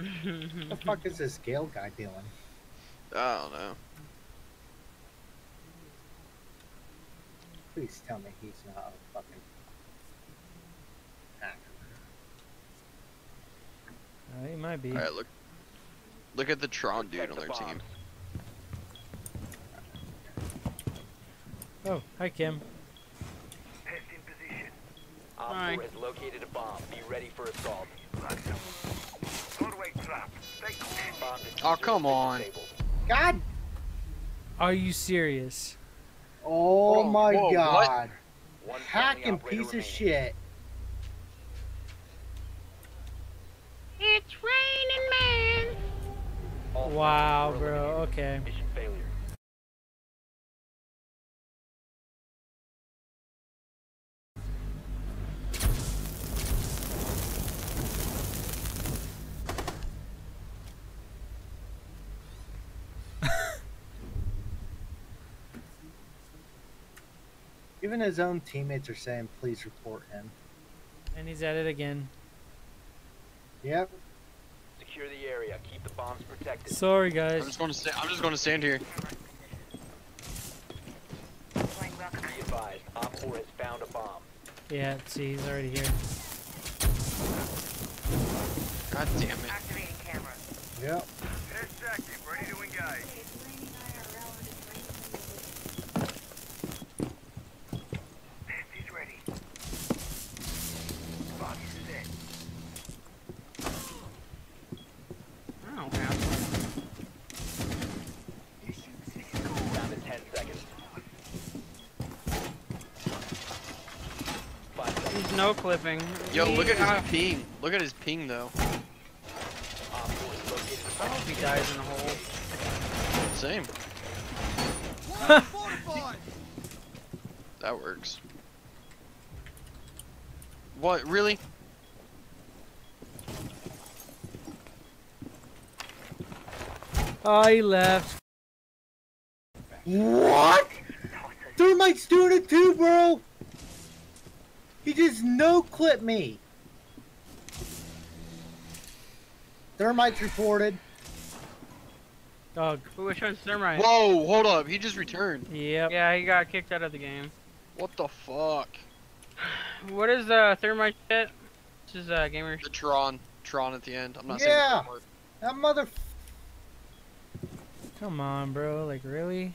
what the fuck is this Gale guy doing? I don't know. Please tell me he's not a fucking hacker. Uh, he might be. All right, look. Look at the Tron dude Protect on the their team. Oh, hi Kim. Op Hi. 4 has located a bomb. Be ready for assault. Bomb Oh, come on. God! Are you serious? Oh Whoa, my whoa, what? god! One Hacking operator piece of shit. It's raining, man. Wow, bro. eliminated. Okay. Even his own teammates are saying, please report him. And he's at it again. Yep. Secure the area. Keep the bombs protected. Sorry, guys. I'm guys. just going to sta- I'm just going to stand here. Be advised. Op 4 has found a bomb. Yeah, see, he's already here. God damn it. activating Yep. Oh, no clipping. Yo, look at his ah. ping. Look at his ping though. Op 4 has located a I bomb. hope he dies in the hole. Same. that works. What? Really? I left. What? Thermite's doing it too, bro! He just no clip me. Thermite's reported. Oh, Which one's Thermite? Whoa! Hold up. He just returned. yep. Yeah, he got kicked out of the game. What the fuck? What is uh, Thermite shit? This is uh, gamer. The Tron. Tron at the end. I'm not Yeah. saying the word. That mother. Come on, bro. Like, really?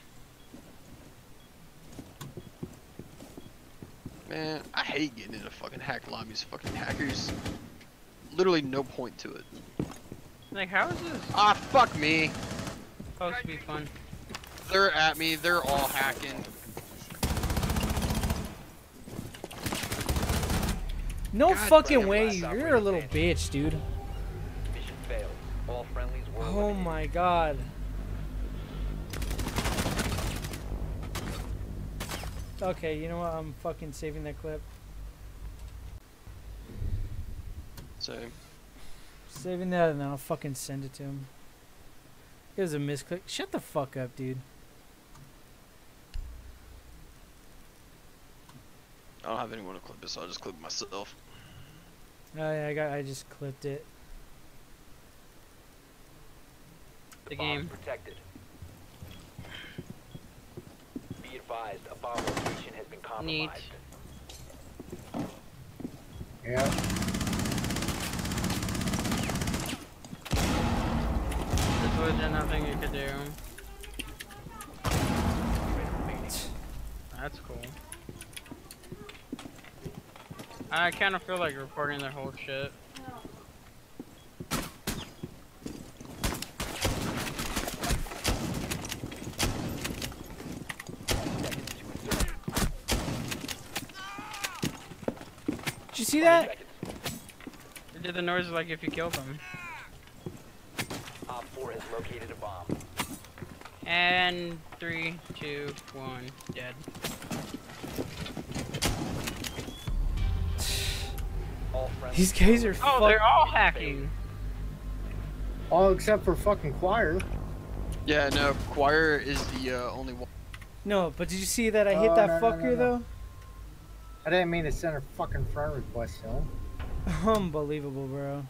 Man, I hate getting into fucking hack lobbies. Fucking hackers. Literally no point to it. Like, how is this Ah, fuck me. supposed to be fun? They're at me. They're all hacking. No God fucking way. You're a little bitch, dude. Mission failed. All friendlies were Oh eliminated. my god. Okay, you know what? I'm fucking saving that clip. So, Saving that and then I'll fucking send it to him. It was a misclick. Shut the fuck up, dude. I don't have anyone to clip it, so I'll just clip myself. Oh yeah, I got. I just clipped it. The, The game. protected. Be advised, a bomb location has been Neat. compromised. Yeah. There's legit nothing you could do. That's cool. I kind of feel like reporting their whole shit. Did you see that? Seconds. They did the noise like if you killed them. Op 4 has located a bomb. And three, two, one, dead. All These guys are. Oh, they're all hacking. All except for fucking Choir. Yeah, no, Choir is the uh, only one. No, but did you see that I hit Oh, that no, no, fucker no, no. though? I didn't mean to send a fucking friend request him. Unbelievable, bro.